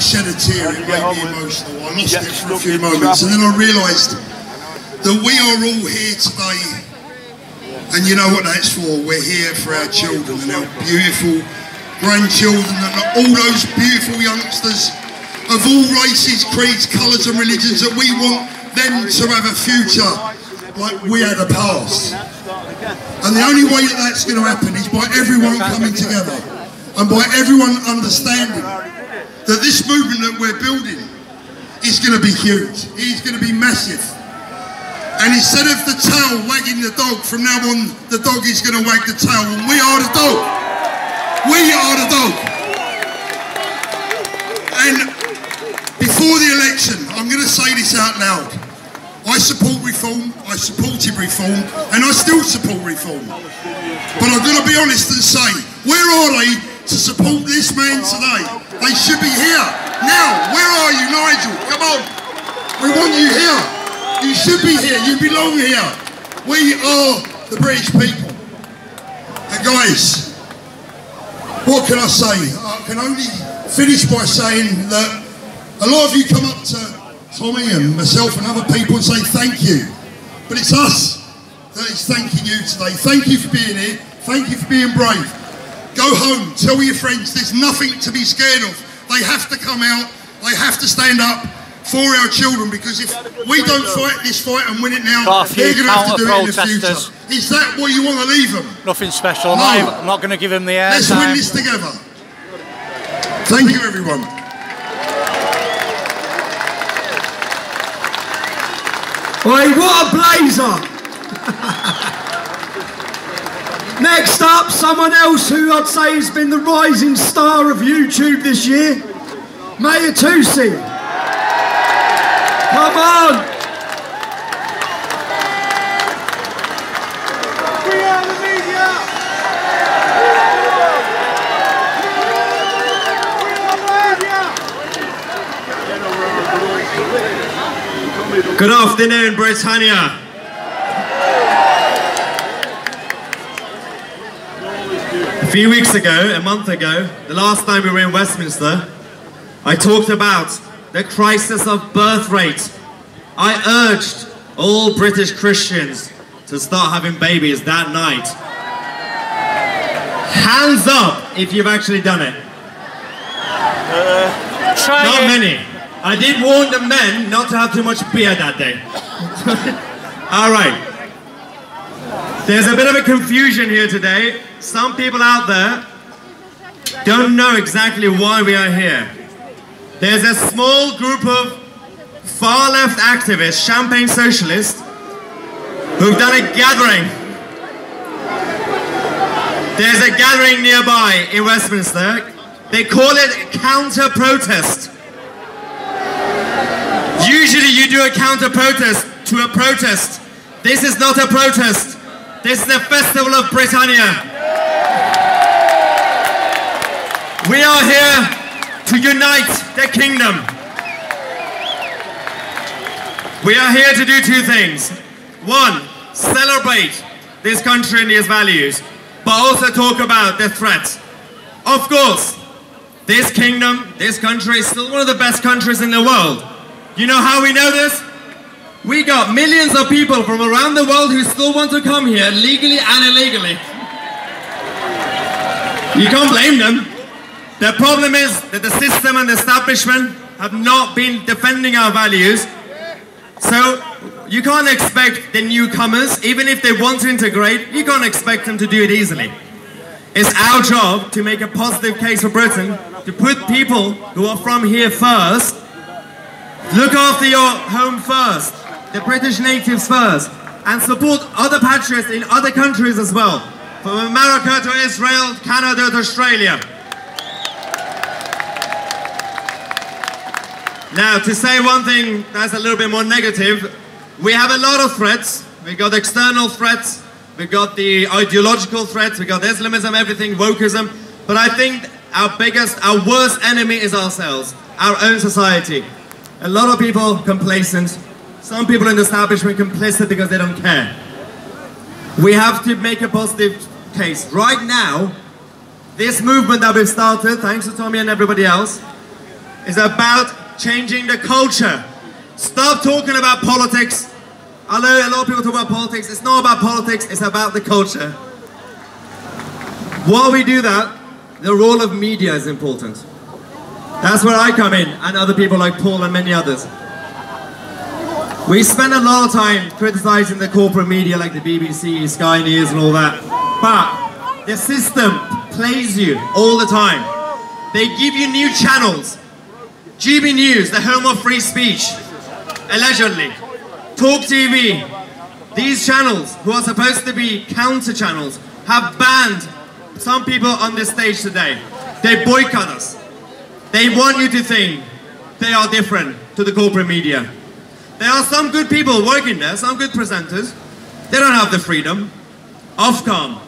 shed a tear, it made me emotional. I lost it for a few moments, and then I realised that we are all here today, and you know what that's for. We're here for our children and our beautiful grandchildren, and all those beautiful youngsters of all races, creeds, colours, and religions that we want them to have a future like we had a past. And the only way that that's going to happen is by everyone coming together and by everyone understanding that this movement that we're building is going to be huge. It's going to be massive. And instead of the tail wagging the dog, from now on the dog is going to wag the tail and we are the dog. We are the dog. And before the election, I'm going to say this out loud. I support reform, I supported reform, and I still support reform. But I've got to be honest and say, where are they to support this man today? They should be here. Now, where are you, Nigel? Come on. We want you here. You should be here. You belong here. We are the British people. And guys, what can I say? I can only finish by saying that a lot of you come up to Tommy and myself and other people and say thank you. But it's us that is thanking you today. Thank you for being here. Thank you for being brave. Go home, tell your friends there's nothing to be scared of. They have to come out, they have to stand up for our children because if we don't fight this fight and win it now, they're going to have to do it in the future. Is that what you want to leave them? Nothing special. No. I'm not, going to give them the air Let's win this together. Thank you, everyone. What a blazer! Next up, someone else who I'd say has been the rising star of YouTube this year, Mahyar Tousi. Come on! Good afternoon, Britannia. A few weeks ago, a month ago, the last time we were in Westminster, I talked about the crisis of birth rate. I urged all British Christians to start having babies that night. Hands up if you've actually done it. Uh, try Not it. many. I did warn the men not to have too much beer that day. All right. There's a bit of a confusion here today. Some people out there don't know exactly why we are here. There's a small group of far left activists, champagne socialists, who've done a gathering. There's a gathering nearby in Westminster. They call it counter protest. Usually you do a counter protest to a protest. This is not a protest. This is the Festival of Britannia. We are here to unite the kingdom. We are here to do two things. One, celebrate this country and its values, but also talk about the threat. Of course, this kingdom, this country is still one of the best countries in the world. You know how we know this? We got millions of people from around the world who still want to come here legally and illegally. You can't blame them. The problem is that the system and the establishment have not been defending our values. So you can't expect the newcomers, even if they want to integrate, you can't expect them to do it easily. It's our job to make a positive case for Britain, to put people who are from here first, look after your home first, the British natives first, and support other patriots in other countries as well, from America to Israel, Canada to Australia. Now, to say one thing that's a little bit more negative, we have a lot of threats. We got external threats, we got the ideological threats, we got Islamism, everything, wokeism. But I think our biggest, our worst enemy is ourselves, our own society. A lot of people complacent. Some people in the establishment complicit because they don't care. We have to make a positive case. Right now, this movement that we've started, thanks to Tommy and everybody else, is about changing the culture. Stop talking about politics. I know a lot of people talk about politics. It's not about politics, it's about the culture. While we do that, the role of media is important. That's where I come in, and other people like Paul and many others. We spend a lot of time criticizing the corporate media like the BBC, Sky News, and all that. But the system plays you all the time. They give you new channels. GB News, the home of free speech, allegedly. Talk TV, these channels, who are supposed to be counter channels, have banned some people on this stage today. They boycott us. They want you to think they are different to the corporate media. There are some good people working there, some good presenters. They don't have the freedom. Ofcom,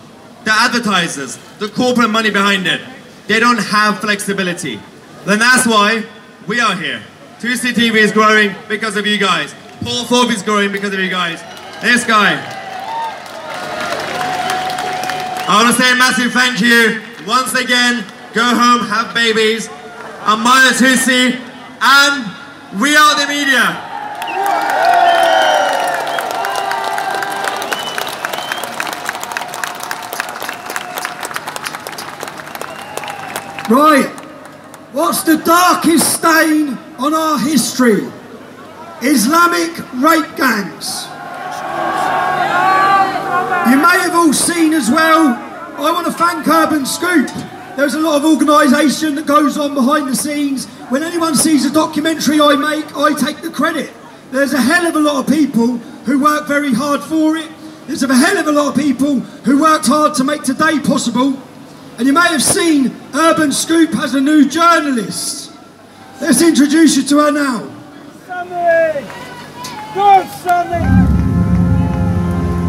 the advertisers, the corporate money behind it, they don't have flexibility. Then that's why we are here. Tousi TV is growing because of you guys. Paul Thorpe is growing because of you guys. This guy. I want to say a massive thank you. Once again, go home, have babies. I'm Mahyar Tousi, and we are the media. Right. What's the darkest stain on our history? Islamic rape gangs. You may have all seen as well, I want to thank Urban Scoop. There's a lot of organisation that goes on behind the scenes. When anyone sees a documentary I make, I take the credit. There's a hell of a lot of people who work very hard for it. There's a hell of a lot of people who worked hard to make today possible. And you may have seen Urban Scoop has a new journalist. Let's introduce you to her now. Sammy! Go, Sammy!